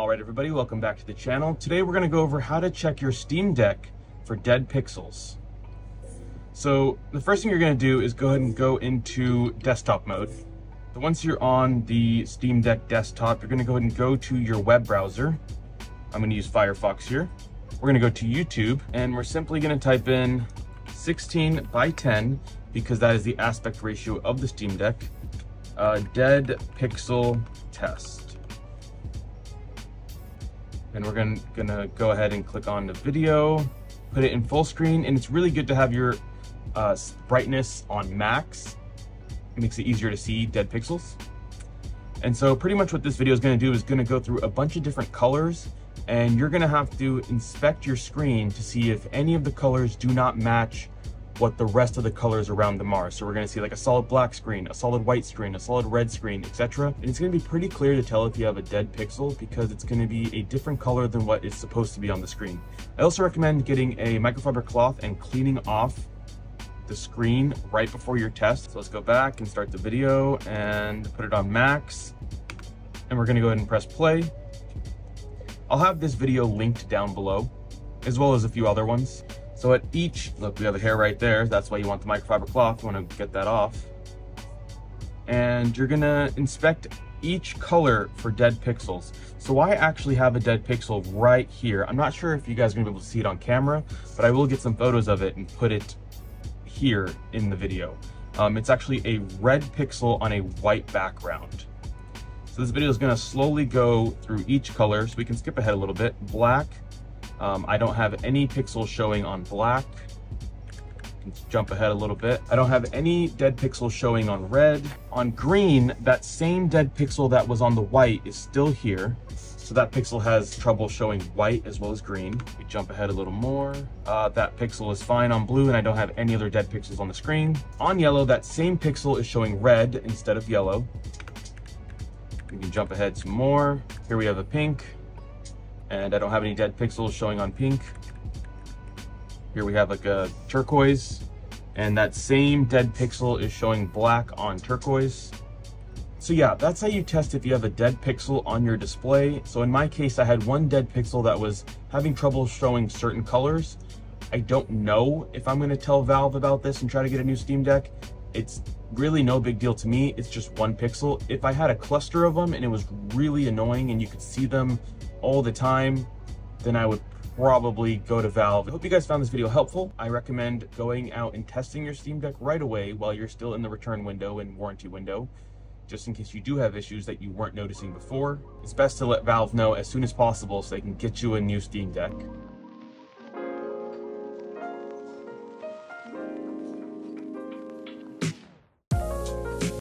All right, everybody, welcome back to the channel. Today we're gonna go over how to check your Steam Deck for dead pixels. So the first thing you're gonna do is go ahead and go into desktop mode. But once you're on the Steam Deck desktop, you're gonna go ahead and go to your web browser. I'm gonna use Firefox here. We're gonna go to YouTube and we're simply gonna type in 16 by 10 because that is the aspect ratio of the Steam Deck. Uh, dead pixel test and we're gonna, gonna go ahead and click on the video, put it in full screen, and it's really good to have your uh, brightness on max. It makes it easier to see dead pixels. And so pretty much what this video is gonna do is gonna go through a bunch of different colors and you're gonna have to inspect your screen to see if any of the colors do not match what the rest of the colors around them are. So we're gonna see like a solid black screen, a solid white screen, a solid red screen, etc. And it's gonna be pretty clear to tell if you have a dead pixel because it's gonna be a different color than what is supposed to be on the screen. I also recommend getting a microfiber cloth and cleaning off the screen right before your test. So let's go back and start the video and put it on max. And we're gonna go ahead and press play. I'll have this video linked down below, as well as a few other ones. So at each, look, we have a hair right there. That's why you want the microfiber cloth. You want to get that off. And you're gonna inspect each color for dead pixels. So I actually have a dead pixel right here. I'm not sure if you guys are gonna be able to see it on camera, but I will get some photos of it and put it here in the video. Um, it's actually a red pixel on a white background. So this video is gonna slowly go through each color, so we can skip ahead a little bit. Black, um, I don't have any pixels showing on black. Jump ahead a little bit. I don't have any dead pixels showing on red. On green, that same dead pixel that was on the white is still here. So that pixel has trouble showing white as well as green. We jump ahead a little more. Uh, that pixel is fine on blue and I don't have any other dead pixels on the screen. On yellow, that same pixel is showing red instead of yellow. We can jump ahead some more. Here we have a pink and I don't have any dead pixels showing on pink. Here we have like a turquoise and that same dead pixel is showing black on turquoise. So yeah, that's how you test if you have a dead pixel on your display. So in my case, I had one dead pixel that was having trouble showing certain colors. I don't know if I'm gonna tell Valve about this and try to get a new Steam Deck. It's really no big deal to me. It's just one pixel. If I had a cluster of them and it was really annoying and you could see them all the time, then I would probably go to Valve. I hope you guys found this video helpful. I recommend going out and testing your Steam Deck right away while you're still in the return window and warranty window, just in case you do have issues that you weren't noticing before. It's best to let Valve know as soon as possible so they can get you a new Steam Deck.